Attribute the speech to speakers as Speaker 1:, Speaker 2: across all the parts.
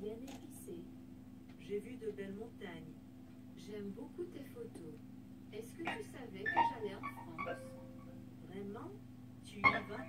Speaker 1: bien.
Speaker 2: J'ai vu de belles montagnes.
Speaker 1: J'aime beaucoup tes photos. Est-ce que tu savais que j'allais en France?
Speaker 2: Vraiment? Tu y vas?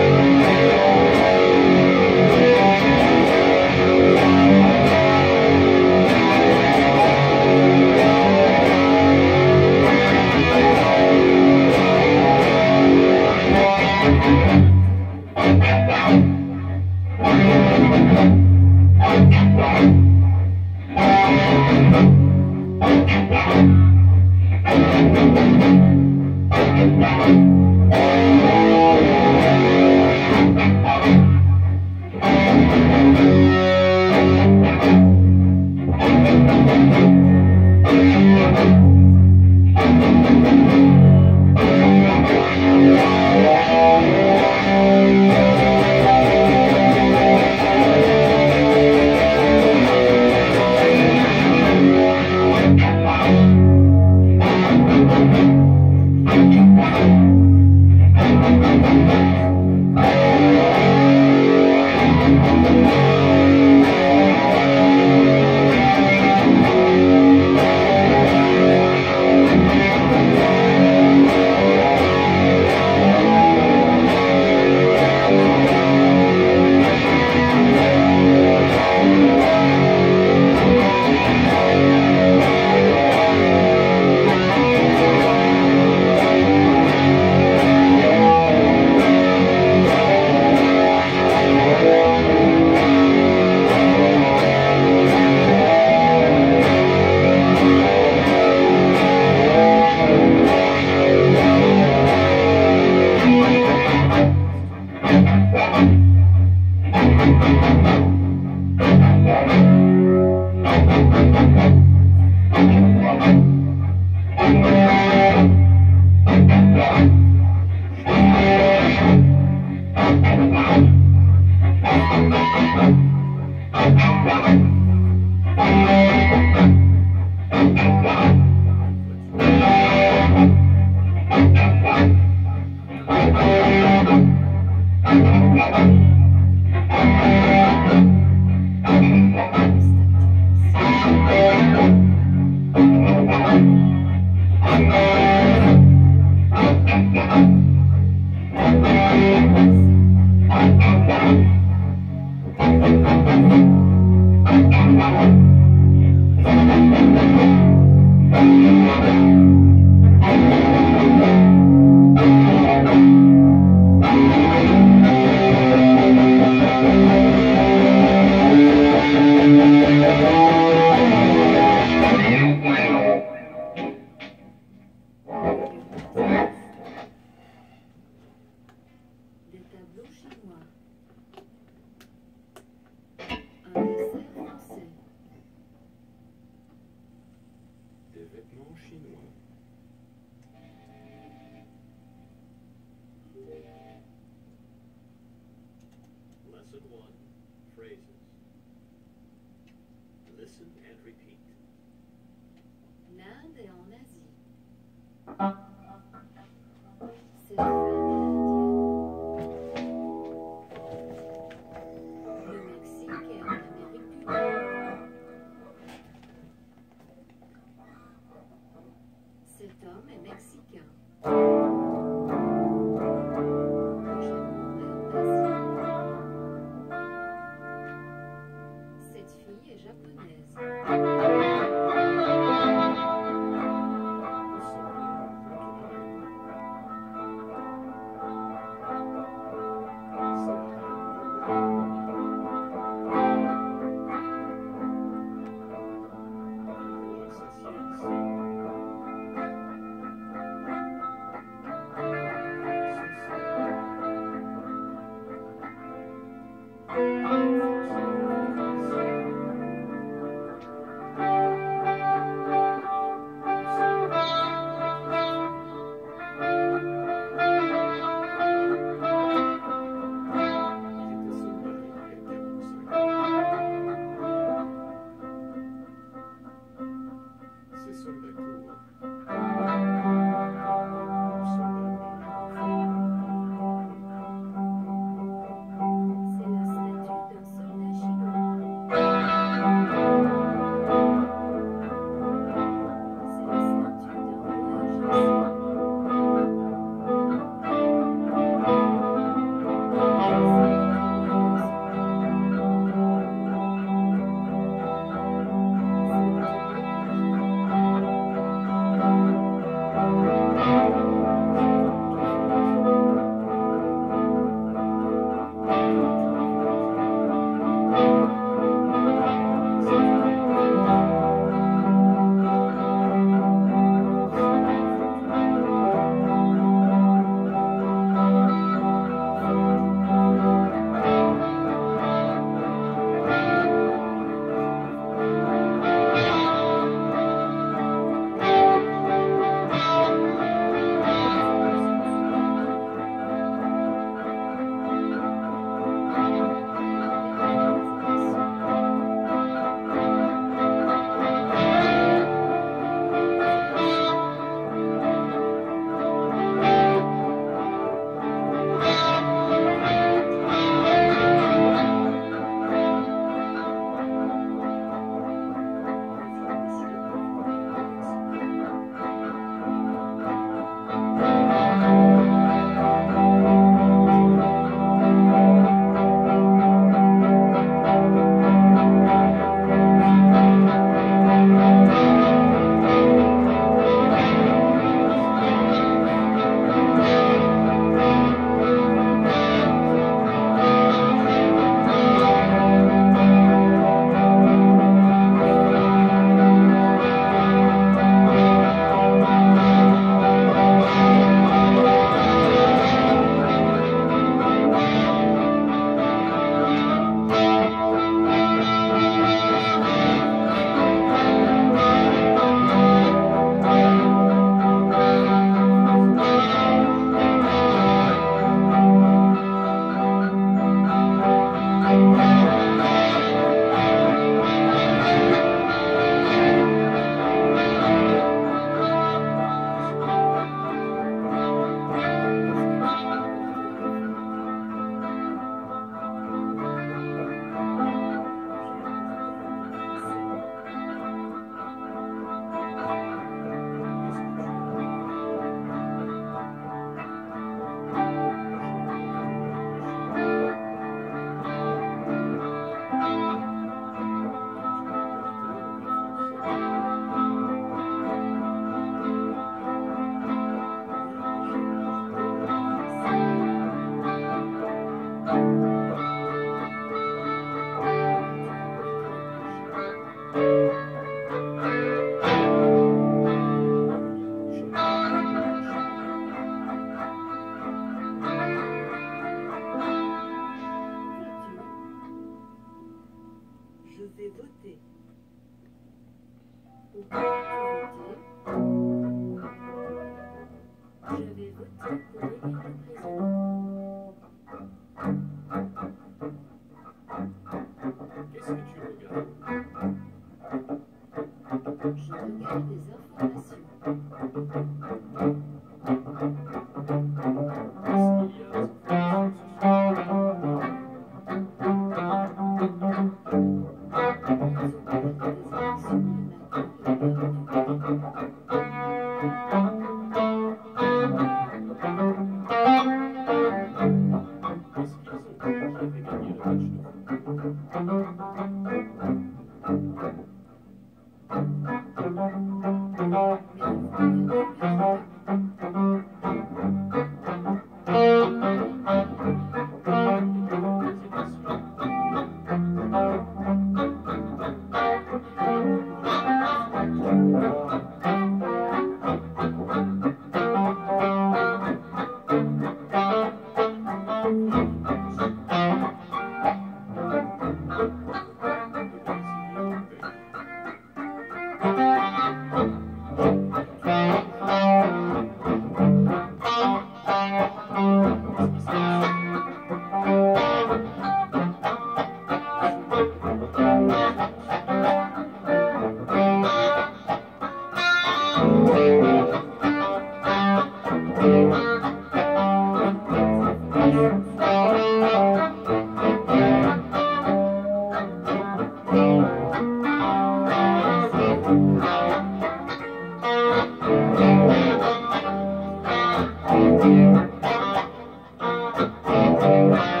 Speaker 3: Música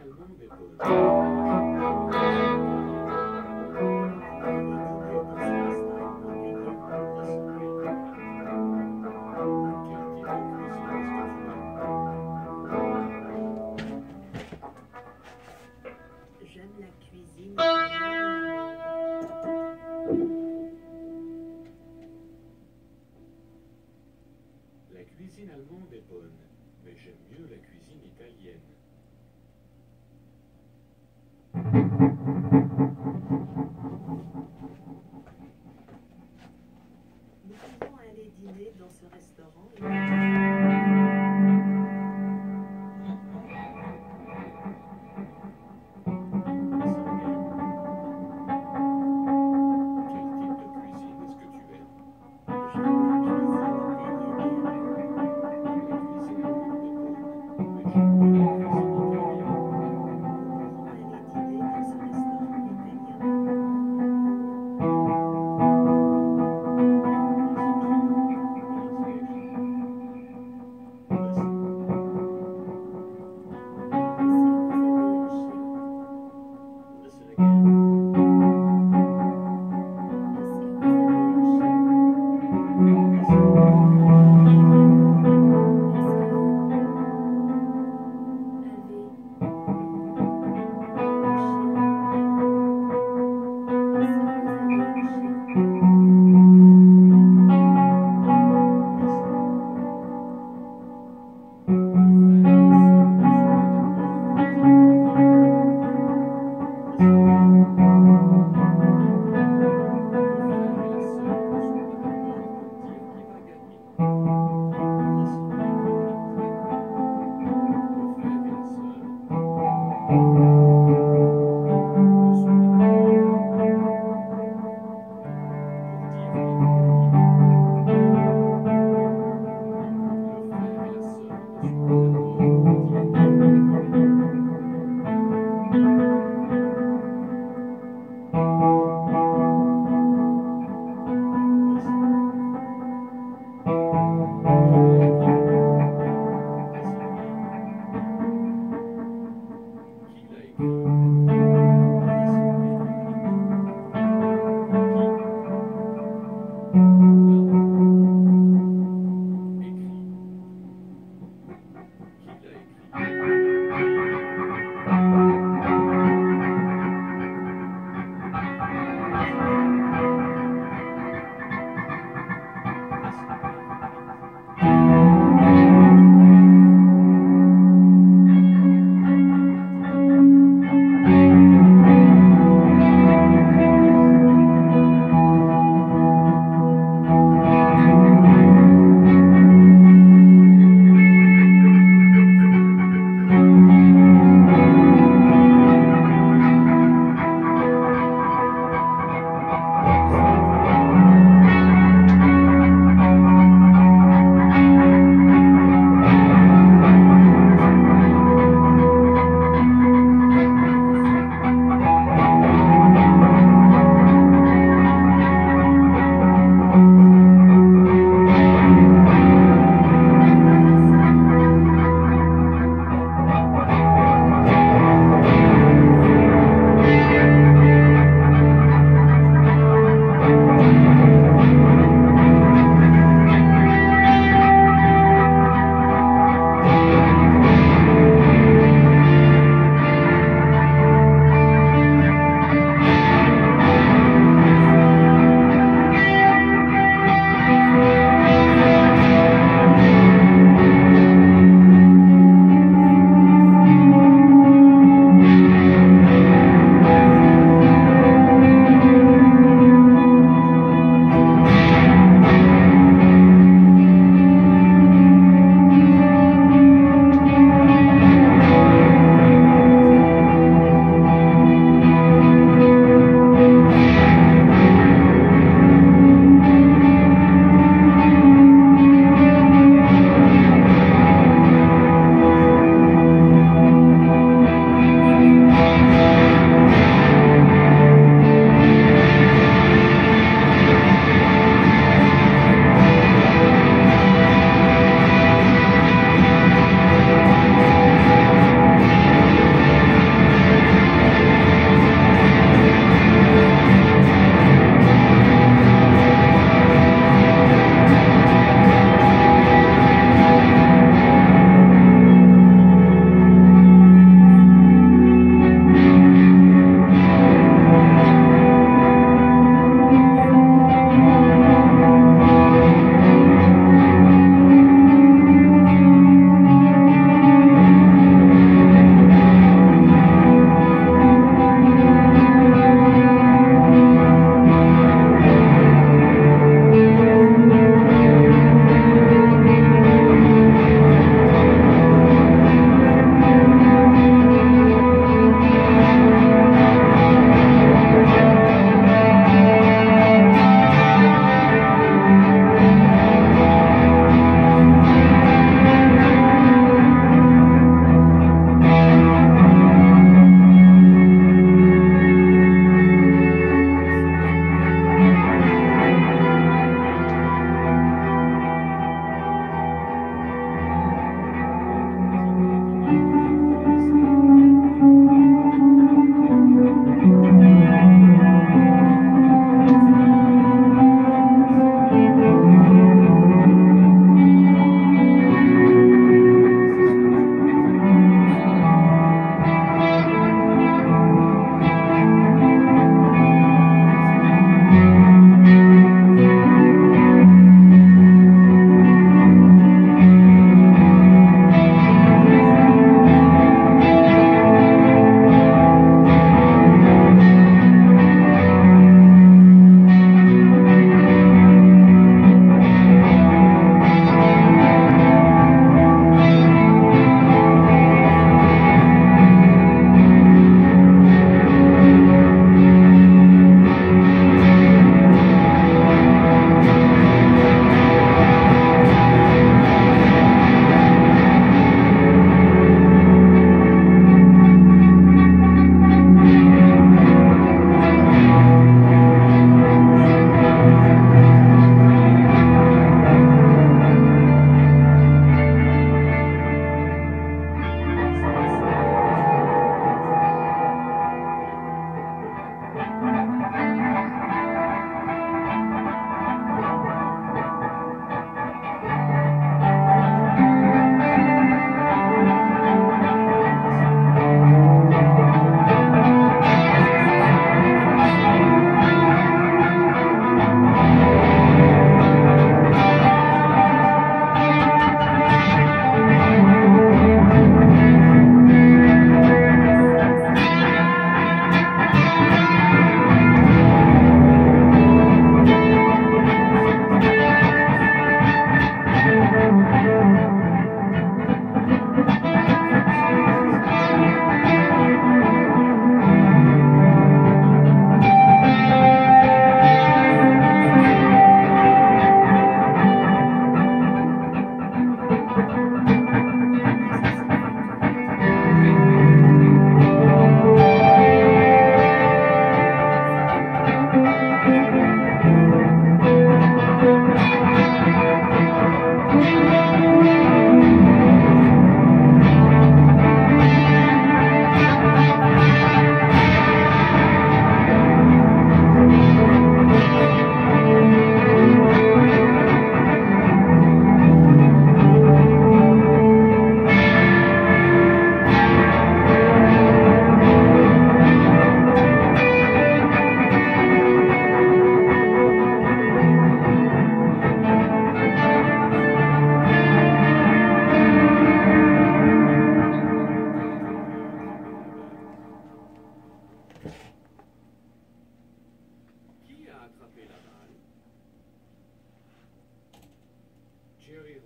Speaker 3: al nombre.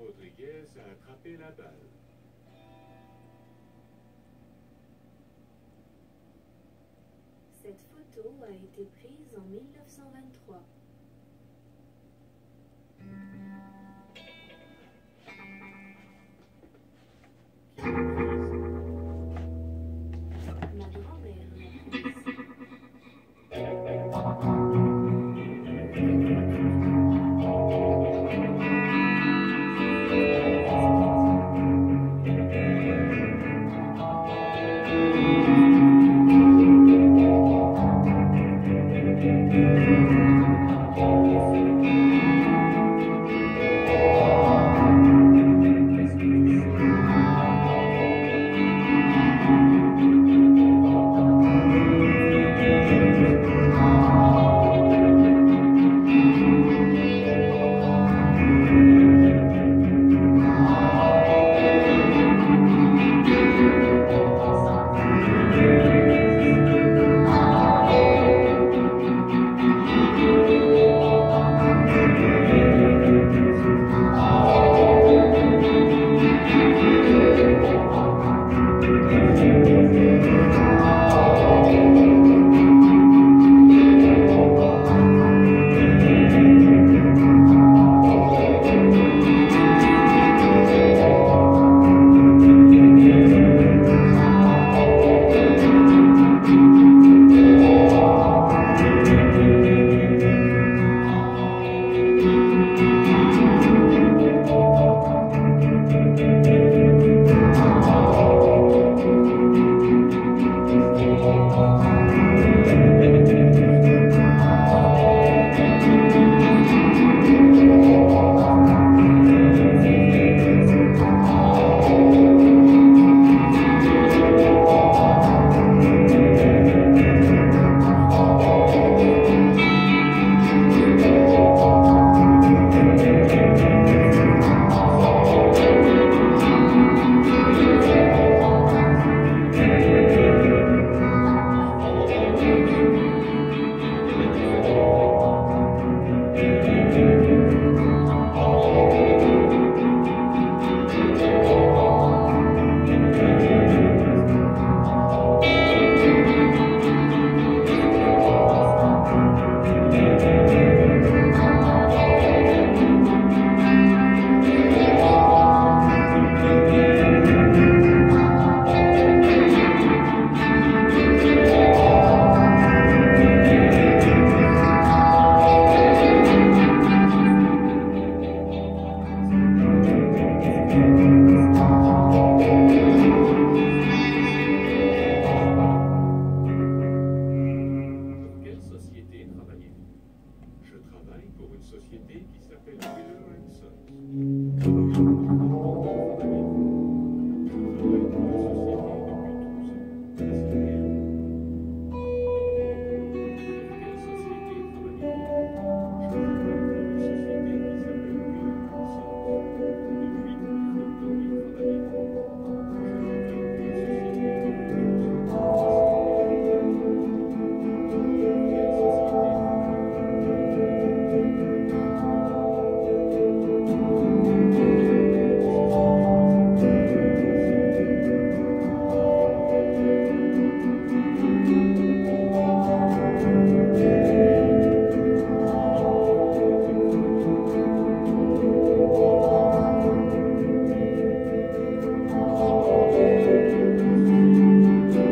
Speaker 3: Rodriguez a attrapé la balle.
Speaker 1: Cette photo a été prise en 1923.